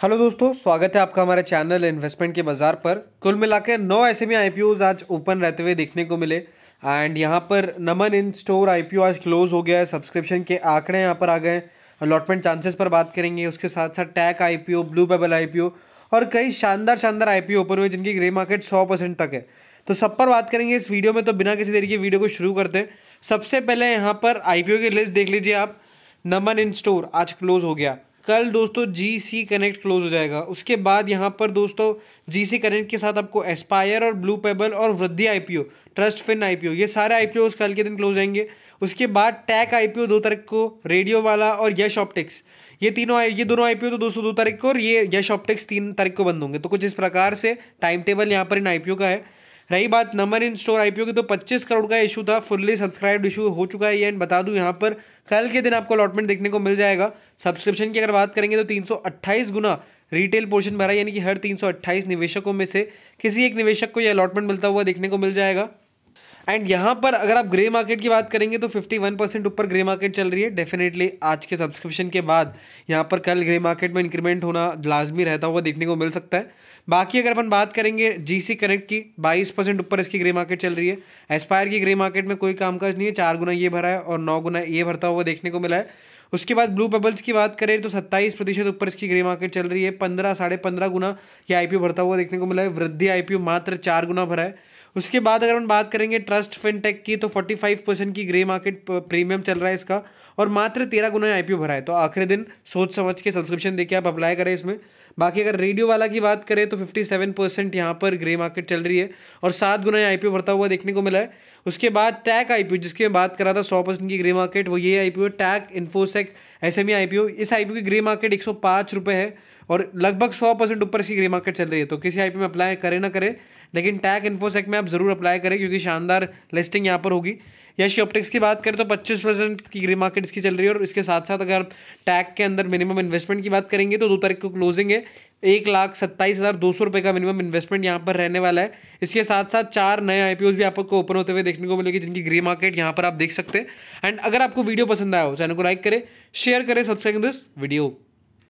Hello दोस्तों, स्वागत है आपका हमारे चैनल इन्वेस्टमेंट के बाज़ार पर। कुल मिला के नौ ऐसे में आई आज ओपन रहते हुए देखने को मिले। एंड यहाँ पर नमन इन स्टोर आईपीओ आज क्लोज हो गया है, सब्सक्रिप्शन के आंकड़े यहाँ पर आ गए अलॉटमेंट चांसेस पर बात करेंगे, उसके साथ साथ TAC IPO Blue Pebble IPO और कई शानदार शानदार आई ओपन हुए जिनकी ग्रे मार्केट सौ परसेंट तक है। तो सब पर बात करेंगे इस वीडियो में तो बिना किसी तरीके वीडियो को शुरू करते हैं। सबसे पहले यहाँ पर आईपीओ की लिस्ट देख लीजिए आप। नमन इन स्टोर आज क्लोज हो गया। कल दोस्तों जी सी कनेक्ट क्लोज हो जाएगा। उसके बाद यहाँ पर दोस्तों जी सी कनेक्ट के साथ आपको एस्पायर और ब्लू पेबल और Vriddhi I P O Trust Fin I P O ये सारे आई कल के दिन क्लोज आएँगे उसके बाद टैक आई पी ओ दो तारीख को रेडियो वाला और यश ऑप्टिक्स ये तीनों ये दोनों आई पी ओ तो दोस्तों दो तारीख को और ये यश ऑप्टिक्स तीन तारीख को बंद होंगे। तो कुछ इस प्रकार से टाइम टेबल यहाँ पर इन आई पी ओ का है। रही बात नंबर इन स्टोर आईपीओ की तो 25 करोड़ का इशू था फुल्ली सब्सक्राइब्ड इशू हो चुका है एंड बता दूँ यहाँ पर, कल के दिन आपको अलॉटमेंट देखने को मिल जाएगा। सब्सक्रिप्शन की अगर बात करेंगे तो 328 गुना रिटेल पोर्शन भरा, यानी कि हर 328 निवेशकों में से किसी एक निवेशक को यह अलॉटमेंट मिलता हुआ देखने को मिल जाएगा। एंड यहाँ पर अगर आप ग्रे मार्केट की बात करेंगे तो 51 परसेंट ऊपर ग्रे मार्केट चल रही है। डेफिनेटली आज के सब्सक्रिप्शन के बाद यहाँ पर कल ग्रे मार्केट में इंक्रीमेंट होना लाजमी रहता हुआ देखने को मिल सकता है। बाकी अगर अपन बात करेंगे जीसी कनेक्ट की 22 परसेंट ऊपर इसकी ग्रे मार्केट चल रही है। एस्पायर की ग्रे मार्केट में कोई कामकाज नहीं है। चार गुना ये भरा है और नौ गुना ये भरता हुआ देखने को मिला है। उसके बाद ब्लू पेबल्स की बात करें तो सत्ताईस प्रतिशत ऊपर इसकी ग्रे मार्केट चल रही है। पंद्रह, साढ़े पंद्रह गुना ये आईपीओ भरता हुआ देखने को मिला है। वृद्धि आईपीओ मात्र चार गुना भरा है। उसके बाद अगर हम बात करेंगे ट्रस्ट फिनटेक की तो 45 परसेंट की ग्रे मार्केट प्रीमियम चल रहा है इसका। और मात्र तेरह गुना आईपीओ भरा है। तो आखिरी दिन सोच समझ के सब्सक्रिप्शन देके आप अप्लाई करें इसमें। बाकी अगर रेडियो वाला की बात करें तो 57 परसेंट यहाँ पर ग्रे मार्केट चल रही है और सात गुना आईपीओ भरता हुआ देखने को मिला है। उसके बाद टैक आई जिसकी मैं बात करा था, सौ परसेंट की ग्रे मार्केट वो ये I tech Infosec S M I इस आईपीओ की ग्रे मार्केट एक सौ है और लगभग सौ परसेंट ऊपर इसकी ग्रे मार्केट चल रही है। तो किसी आई में अप्लाई करें ना करें लेकिन टैग इन्फोसेक में आप ज़रूर अप्लाई करें, क्योंकि शानदार लिस्टिंग यहाँ पर होगी। यश ऑप्टिक्स की बात करें तो 25 परसेंट की ग्रे मार्केट इसकी चल रही है और इसके साथ साथ अगर टैग के अंदर मिनिमम इन्वेस्टमेंट की बात करेंगे तो दो तारीख को क्लोजिंग है। एक लाख सत्ताईस हज़ार दो सौ रुपये का मिनिमम इन्वेस्टमेंट यहाँ पर रहने वाला है। इसके साथ साथ चार नए आई भी आपको ओपन होते हुए देखने को मिलेगी, जिनकी ग्रे मार्केट यहाँ पर आप देख सकते हैं। एंड अगर आपको वीडियो पसंद आया हो, चैनल को लाइक करें शेयर करें सब्सक्राइब दिस वीडियो